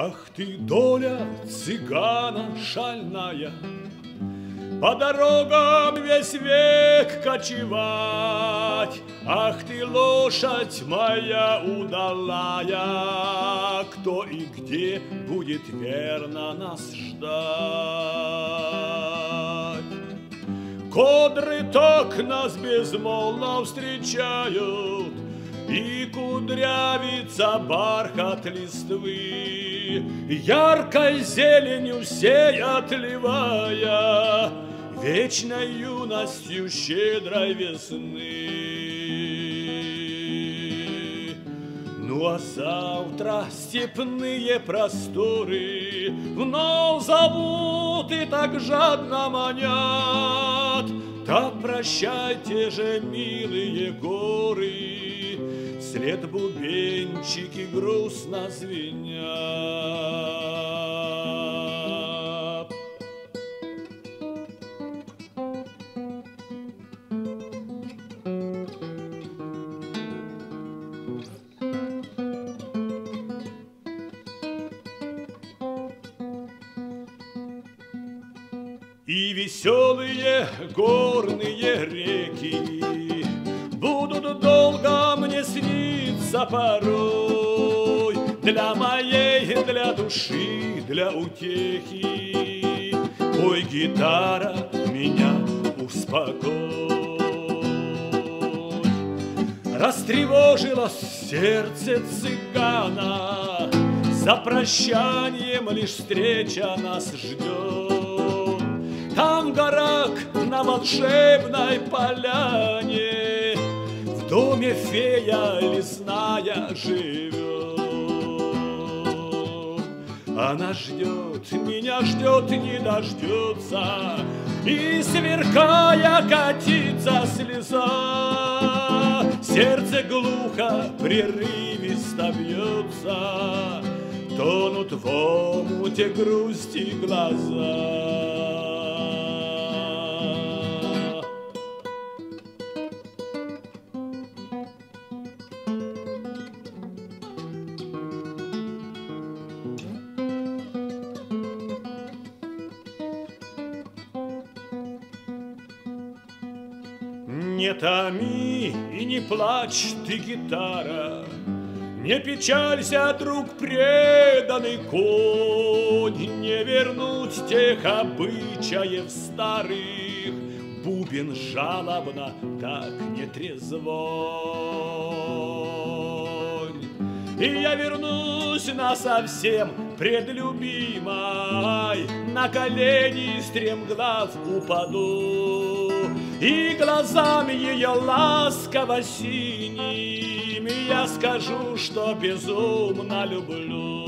Ах ты, доля цыгана шальная, По дорогам весь век кочевать. Ах ты, лошадь моя удалая, Кто и где будет верно нас ждать. Кодры так нас безмолвно встречают, И кудрявится бархат листвы, Яркой зеленью всей отливая, Вечной юностью щедрой весны. Ну а завтра степные просторы Вновь зовут и так жадно манят. Да прощайте же, милые горы, Вслед бубенчики грустно звенят. И веселые горные реки Будут мне сниться порой Для моей, для души, для утехи. Ой, гитара, меня успокой. Растревожило сердце цыгана. За прощанием лишь встреча нас ждет. Там в горах на волшебной поляне В доме фея лесная живет. Она ждет, меня ждет, не дождется, И сверкая катится слеза. Сердце глухо, прерывисто бьется, Тонут в омуте грусти глаза. Не томи и не плачь ты, гитара, Не печалься, друг преданный конь, Не вернуть тех обычаев старых, Бубен жалобно так не трезвонь. И я вернусь на совсем пред любимой, На колени стремглав упаду, и глазами ее ласково синими Я скажу, что безумно люблю.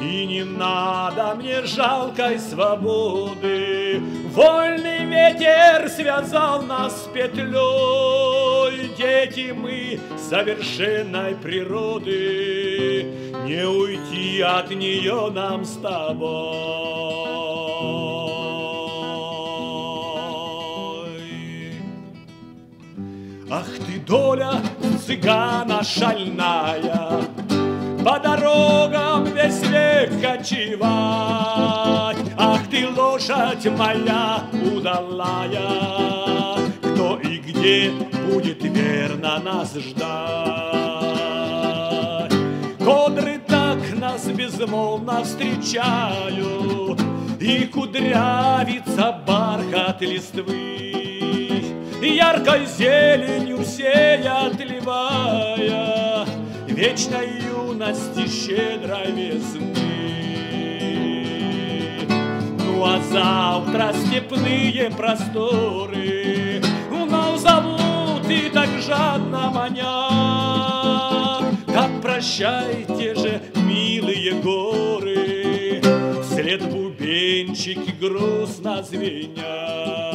И не надо мне жалкой свободы, Вольный ветер связал нас петлей, Дети мы совершенной природы, Не уйти от нее нам с тобой. Доля цыгана шальная, По дорогам весь век кочевать. Ах ты, лошадь моя удалая, Кто и где будет верно нас ждать. Кодры так нас безмолвно встречают, И кудрявится бархат листвы яркой зеленью всей отливая Вечной юности щедрой весны. Ну а завтра степные просторы Вновь зовут и так жадно манят. Так прощайте же, милые горы, Вслед бубенчики грустно звенят.